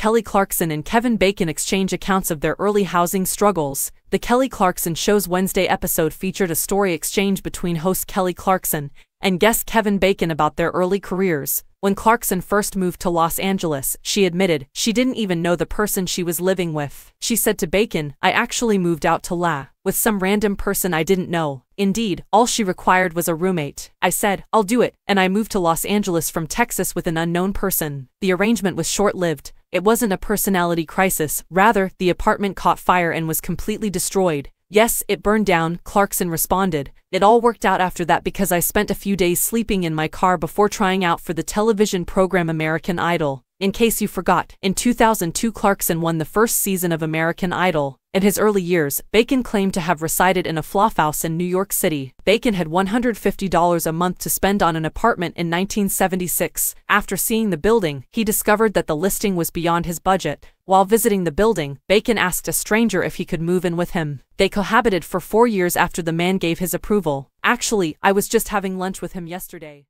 Kelly Clarkson and Kevin Bacon exchange accounts of their early housing struggles. The Kelly Clarkson Show's Wednesday episode featured a story exchange between host Kelly Clarkson and guest Kevin Bacon about their early careers. When Clarkson first moved to Los Angeles, she admitted she didn't even know the person she was living with. She said to Bacon, I actually moved out to La with some random person I didn't know. Indeed, all she required was a roommate. I said, I'll do it, and I moved to Los Angeles from Texas with an unknown person. The arrangement was short-lived. It wasn't a personality crisis, rather, the apartment caught fire and was completely destroyed. Yes, it burned down, Clarkson responded. It all worked out after that because I spent a few days sleeping in my car before trying out for the television program American Idol. In case you forgot, in 2002 Clarkson won the first season of American Idol. In his early years, Bacon claimed to have resided in a flophouse in New York City. Bacon had $150 a month to spend on an apartment in 1976. After seeing the building, he discovered that the listing was beyond his budget. While visiting the building, Bacon asked a stranger if he could move in with him. They cohabited for four years after the man gave his approval. Actually, I was just having lunch with him yesterday.